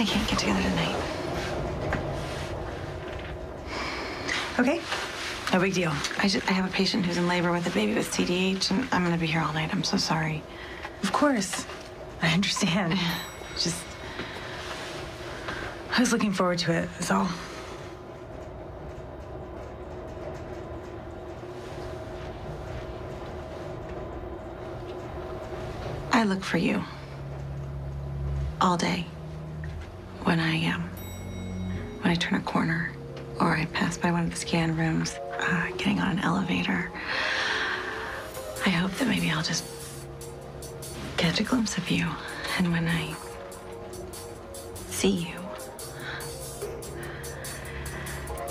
they can't get together tonight. Okay. No big deal. I just I have a patient who's in labor with a baby with CDH, and I'm gonna be here all night. I'm so sorry. Of course. I understand. Just I was looking forward to it, is all. I look for you all day when I um when I turn a corner or I pass by one of the scan rooms, uh, getting on an elevator. I hope that maybe I'll just catch a glimpse of you, and when I see you,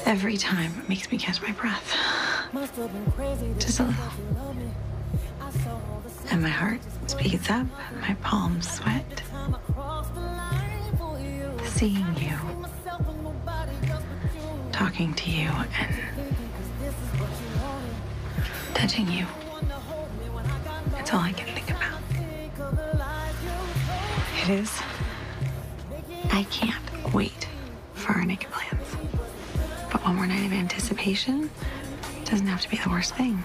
every time it makes me catch my breath. Just a little. And my heart speeds up, my palms sweat. Seeing you, talking to you, and touching you. It's all I can think about. It is. I can't wait for our naked plans. But one more night of anticipation doesn't have to be the worst thing.